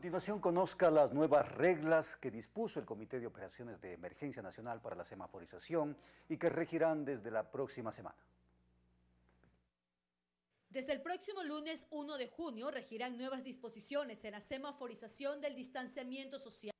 Continuación conozca las nuevas reglas que dispuso el Comité de Operaciones de Emergencia Nacional para la Semaforización y que regirán desde la próxima semana. Desde el próximo lunes 1 de junio regirán nuevas disposiciones en la semaforización del distanciamiento social.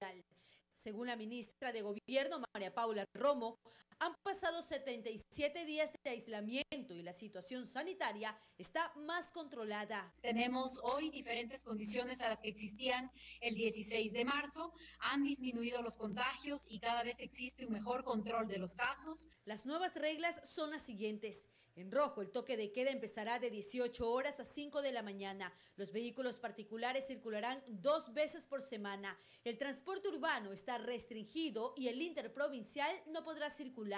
Según la ministra de Gobierno, María Paula Romo, han pasado 77 días de aislamiento y la situación sanitaria está más controlada. Tenemos hoy diferentes condiciones a las que existían el 16 de marzo. Han disminuido los contagios y cada vez existe un mejor control de los casos. Las nuevas reglas son las siguientes. En rojo, el toque de queda empezará de 18 horas a 5 de la mañana. Los vehículos particulares circularán dos veces por semana. El transporte urbano está restringido y el interprovincial no podrá circular.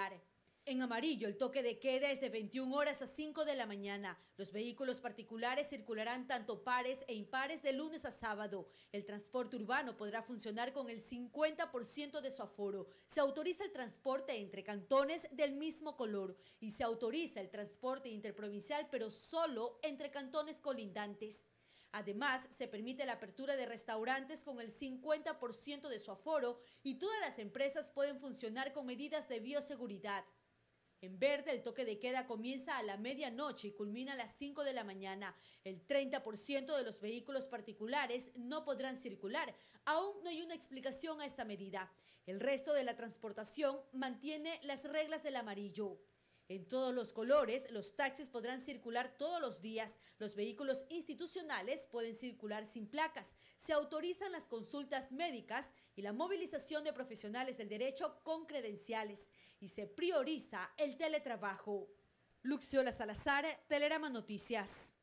En amarillo, el toque de queda es de 21 horas a 5 de la mañana. Los vehículos particulares circularán tanto pares e impares de lunes a sábado. El transporte urbano podrá funcionar con el 50% de su aforo. Se autoriza el transporte entre cantones del mismo color y se autoriza el transporte interprovincial, pero solo entre cantones colindantes. Además, se permite la apertura de restaurantes con el 50% de su aforo y todas las empresas pueden funcionar con medidas de bioseguridad. En verde, el toque de queda comienza a la medianoche y culmina a las 5 de la mañana. El 30% de los vehículos particulares no podrán circular. Aún no hay una explicación a esta medida. El resto de la transportación mantiene las reglas del amarillo. En todos los colores, los taxis podrán circular todos los días. Los vehículos institucionales pueden circular sin placas. Se autorizan las consultas médicas y la movilización de profesionales del derecho con credenciales. Y se prioriza el teletrabajo. Luxiola Salazar, Telerama Noticias.